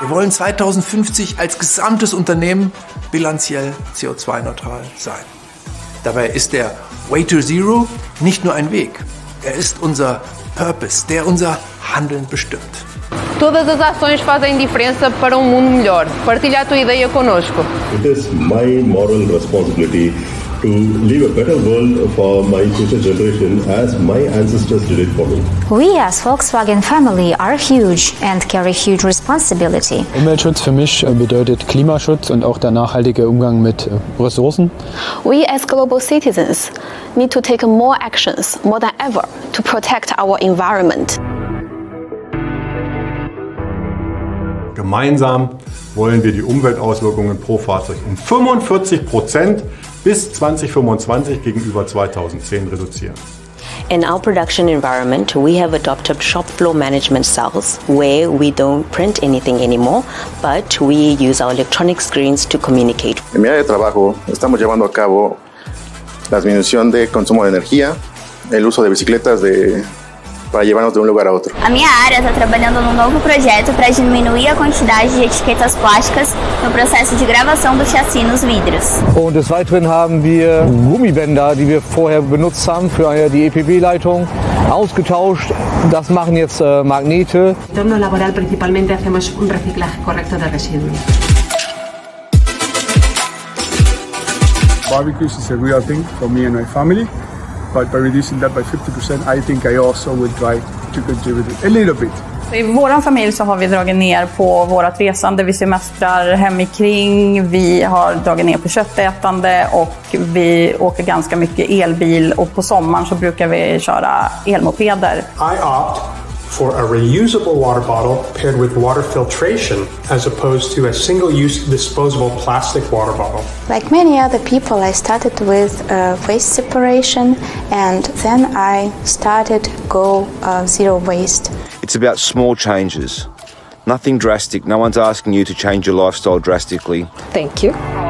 Wir wollen 2050 als gesamtes Unternehmen bilanziell CO2-neutral sein. Dabei ist der Way to Zero nicht nur ein Weg, er ist unser Purpose, der unser Handeln bestimmt. Todas as ações fazem diferença para um mundo melhor. Partilha a tua ideia conosco. It is my moral responsibility to leave a better world for my future generation as my ancestors did it for me. We as Volkswagen family are huge and carry huge responsibility. Umweltschutz für mich bedeutet Klimaschutz und auch der nachhaltige Umgang mit Ressourcen. We as global citizens need to take more actions more than ever to protect our environment. Gemeinsam wollen wir die Umweltauswirkungen pro Fahrzeug um 45 Prozent bis 2025 gegenüber 2010 reduzieren. In our production environment, we have adopted shop floor management cells where we don't print anything anymore, but we use our electronic screens to communicate. En mi área de trabajo estamos llevando a cabo la disminución de consumo de energía, el uso de bicicletas de para levar de um lugar a outro. A minha área está trabalhando num novo projeto para diminuir a quantidade de etiquetas plásticas no processo de gravação do chassi nos vidrios. Und des Weiteren haben wir Gummibänder, die wir vorher benutzt haben für die EPB-Leitung, ausgetauscht. Das machen jetzt äh, Magnete. En torno laboral principalmente hacemos un reciclaje correcto de residuos. Barbecues is a real thing for me and my family. But by reducing that by 50% I think I also would try to contribute a little bit. I vår familj så har vi dragit ner på vårt resande. Vi semestrar hemikring, vi har dragit ner på köttätande och vi åker ganska mycket elbil och på sommaren så brukar vi köra elmopeder. I opt for a reusable water bottle paired with water filtration as opposed to a single-use disposable plastic water bottle. Like many other people, I started with uh, waste separation and then I started go uh, zero waste. It's about small changes. Nothing drastic. No one's asking you to change your lifestyle drastically. Thank you.